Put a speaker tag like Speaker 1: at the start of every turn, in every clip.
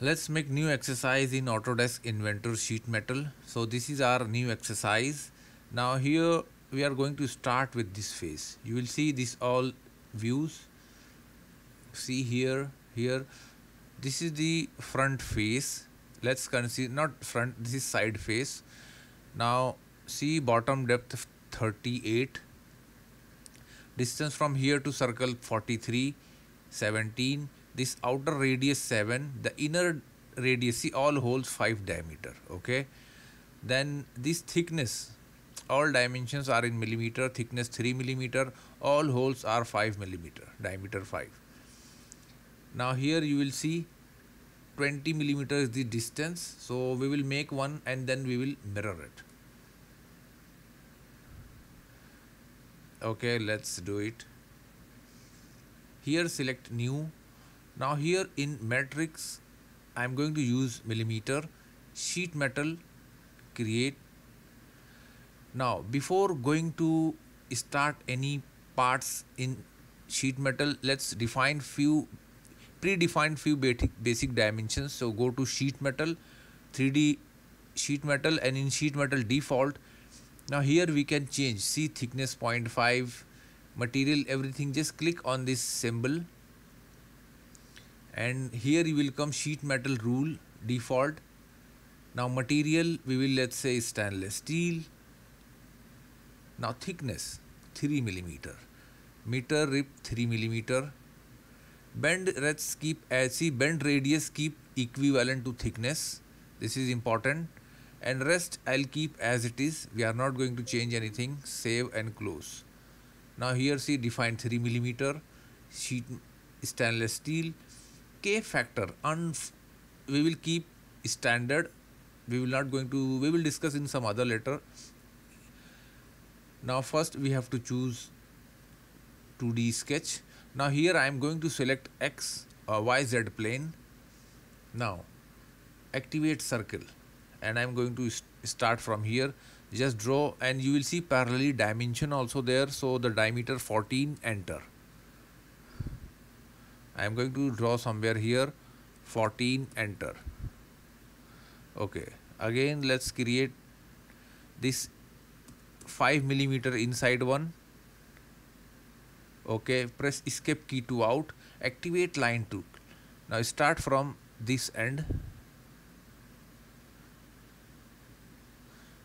Speaker 1: let's make new exercise in Autodesk Inventor sheet metal. So this is our new exercise. Now here we are going to start with this face you will see this all views. See here here. This is the front face. Let's consider not front this is side face. Now see bottom depth 38 distance from here to circle 43 17 this outer radius 7 the inner radius see all holes 5 diameter okay? Then this thickness all dimensions are in millimeter thickness 3 millimeter all holes are 5 millimeter diameter 5 now here you will see 20 millimeter is the distance so we will make one and then we will mirror it. Okay let's do it. Here select new now here in metric I'm going to use millimeter sheet metal create. Now before going to start any parts in sheet metal let's define few predefined few basic basic dimensions. So go to sheet metal 3d sheet metal and in sheet metal default. Now here we can change. See thickness 0.5 material everything. Just click on this symbol and here you will come sheet metal rule default. Now material we will let's say stainless steel. Now thickness 3 millimeter. Miter rip 3 millimeter. Bend let's keep as see bend radius keep equivalent to thickness. This is important. And rest I'll keep as it is. We are not going to change anything save and close. Now here see define 3 millimeter. Sheet stainless steel K factor and we will keep standard. We will not going to we will discuss in some other letter now first we have to choose 2d sketch. Now here I am going to select X uh, or YZ plane. Now activate circle. And I am going to start from here. Just draw and you will see parallelly dimension also there. So the diameter 14 enter I am going to draw somewhere here 14 enter. Okay again let's create this 5 millimeter inside one. Okay press escape key to out activate line 2 now start from this end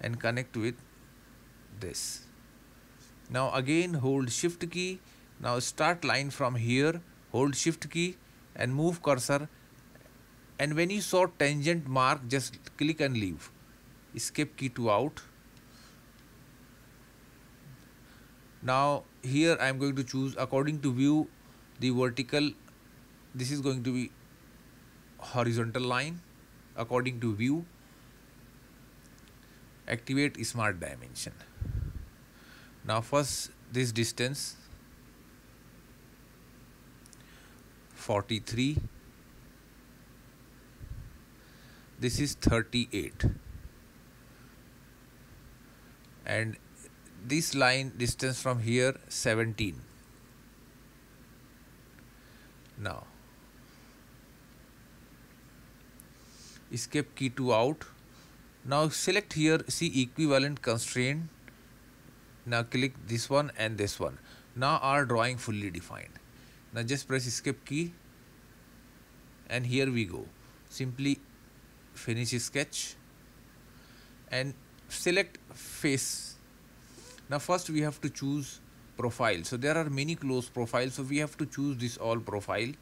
Speaker 1: and connect with this. Now again hold shift key. Now start line from here hold shift key and move cursor. And when you saw tangent mark just click and leave. Escape key to out. Now here I am going to choose according to view the vertical this is going to be horizontal line. According to view activate smart dimension. Now first this distance 43 this is 38 and this line distance from here 17 now escape key to out. Now select here see equivalent constraint. Now click this one and this one. Now our drawing fully defined now just press escape key and here we go. Simply finish sketch and select face. Now first we have to choose profile. So there are many close profiles so we have to choose this all profile.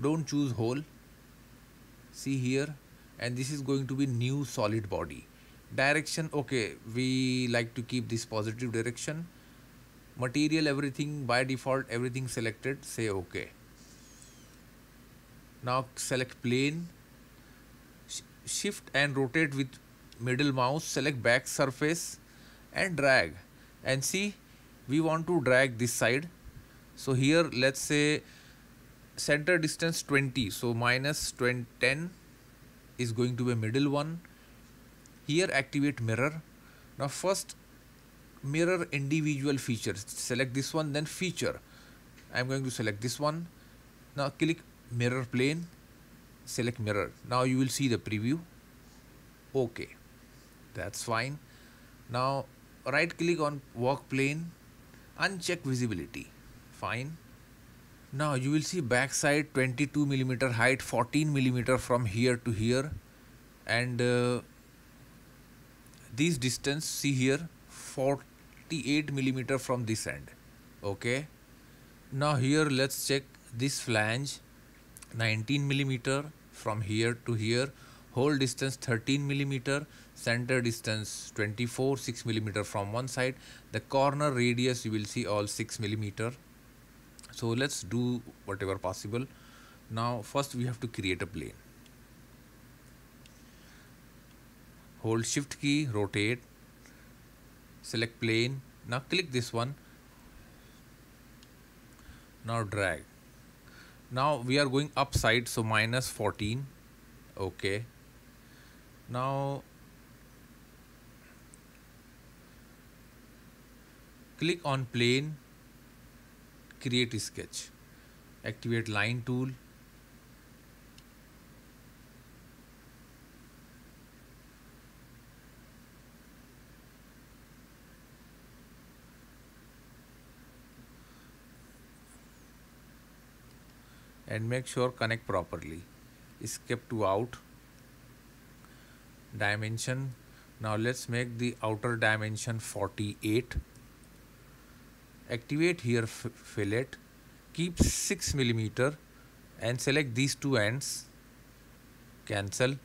Speaker 1: Don't choose hole. See here and this is going to be new solid body. Direction okay we like to keep this positive direction material everything by default everything selected say ok now select plane shift and rotate with middle mouse select back surface and drag. And see we want to drag this side. So here let's say center distance 20 so minus 20, 10 is going to be middle one. Here activate mirror. Now first mirror individual features. Select this one then feature. I'm going to select this one. Now click mirror plane. Select mirror. Now you will see the preview. Okay. That's fine. Now right click on work plane. Uncheck visibility. Fine. Now you will see backside 22 millimeter height 14 millimeter from here to here. And uh, this distance see here 48 millimeter from this end. Okay? Now here let's check this flange 19 millimeter from here to here. Hole distance 13 millimeter. Center distance 24 6 millimeter from one side. The corner radius you will see all 6 millimeter. So let's do whatever possible. Now first we have to create a plane. Hold shift key rotate select plane. Now click this one. Now drag. Now we are going upside so minus 14 okay. Now click on plane. Create sketch. Activate line tool and make sure connect properly. Escape to out. Dimension. Now let's make the outer dimension 48 activate here fillet keep 6 millimeter and select these two ends. Cancel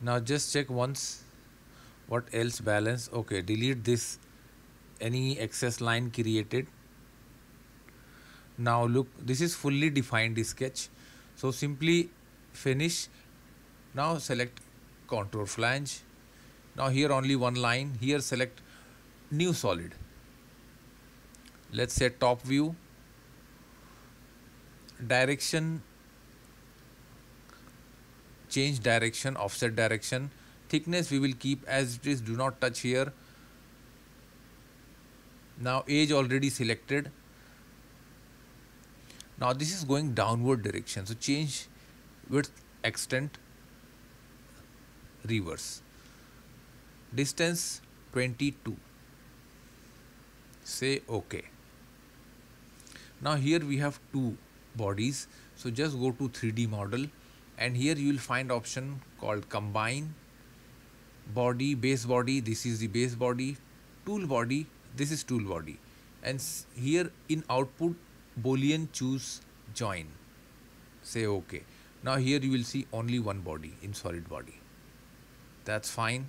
Speaker 1: now just check once what else balance. Okay delete this. Any excess line created. Now look this is fully defined sketch. So simply finish. Now select contour flange. Now here only one line. Here select new solid. Let's say top view. Direction change direction offset direction. Thickness we will keep as it is. Do not touch here. Now edge already selected. Now this is going downward direction. So change width extent reverse. Distance 22 say okay. Now here we have two bodies. So just go to 3d model and here you will find option called combine body base body this is the base body tool body this is tool body. And here in output boolean choose join. Say ok now here you will see only one body in solid body. That's fine.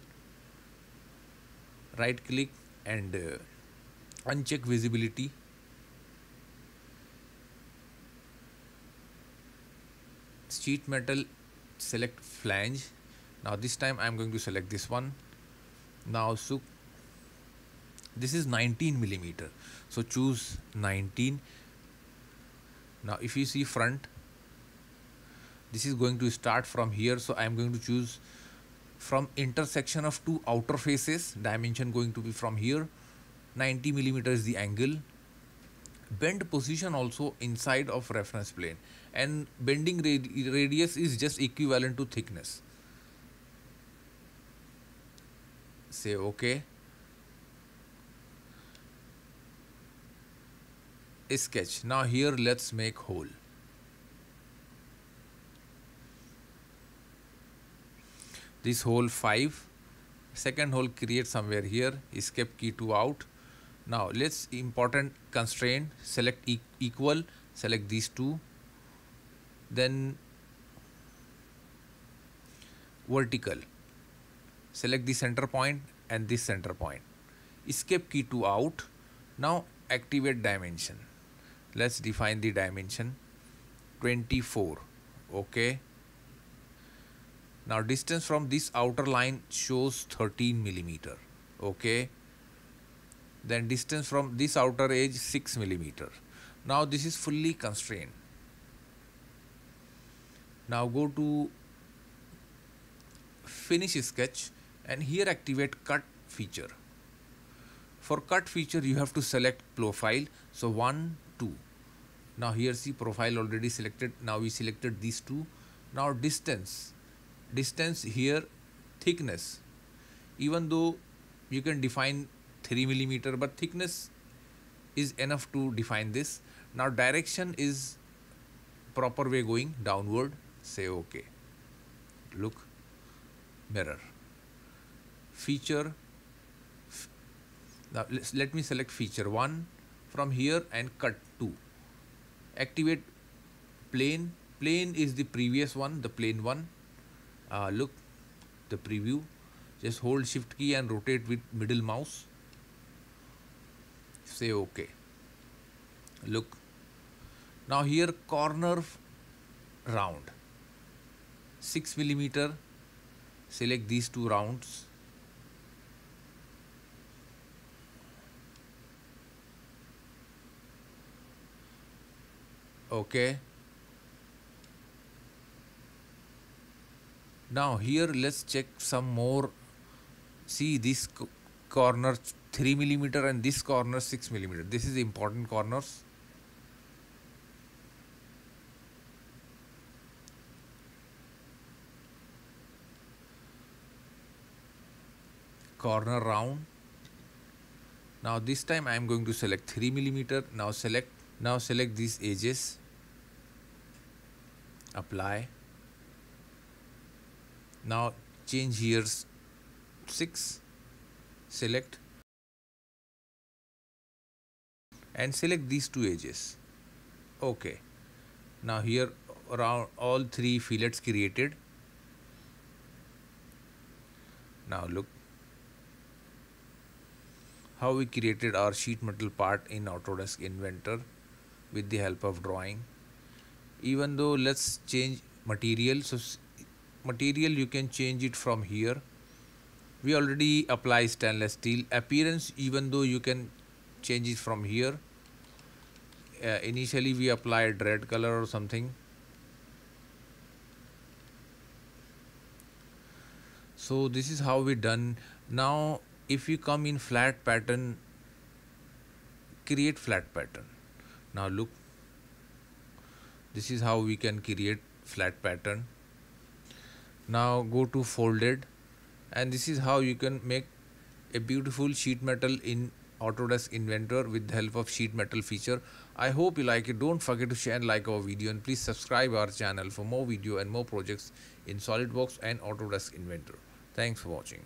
Speaker 1: Right click and uh, uncheck visibility sheet metal select flange. Now this time I'm going to select this one. Now so this is 19 millimeter. So choose 19 now if you see front this is going to start from here. So I am going to choose from intersection of two outer faces dimension going to be from here. 90 millimeter is the angle. Bend position also inside of reference plane and bending radi radius is just equivalent to thickness. Say okay. Sketch. Now here let's make hole this hole 5 second hole create somewhere here escape key to out. Now let's important constraint select e equal select these two then vertical. Select the center point and this center point. Escape key to out. Now activate dimension. Let's define the dimension. 24 okay. Now distance from this outer line shows 13 millimeter. Okay. Then distance from this outer edge 6 millimeter. Now this is fully constrained now go to finish sketch and here activate cut feature. For cut feature you have to select profile. So 1, 2. Now here see profile already selected. Now we selected these two. Now distance. Distance here thickness. Even though you can define 3 millimeter but thickness is enough to define this. Now direction is proper way going downward. Say okay. Look mirror. Feature now let me select feature 1 from here and cut 2 activate plane. Plane is the previous one the plane one. Uh, look the preview. Just hold shift key and rotate with middle mouse. Say ok look. Now here corner round 6 millimeter select these two rounds. Okay. Now here let's check some more. See this corner 3 millimeter and this corner 6 millimeter. This is important corners corner round. Now this time I am going to select 3 millimeter. Now select now select these edges. Apply. Now change here 6 select. And select these two edges. Okay. Now here around all three fillets created. Now look how we created our sheet metal part in Autodesk Inventor with the help of drawing. Even though let's change material so material you can change it from here. We already apply stainless steel appearance even though you can change it from here. Uh, initially we applied red color or something. So this is how we done. Now if you come in flat pattern create flat pattern now look this is how we can create flat pattern now go to folded and this is how you can make a beautiful sheet metal in Autodesk Inventor with the help of sheet metal feature. I hope you like it. Don't forget to share and like our video and please subscribe our channel for more video and more projects in SolidWorks and Autodesk Inventor. Thanks for watching.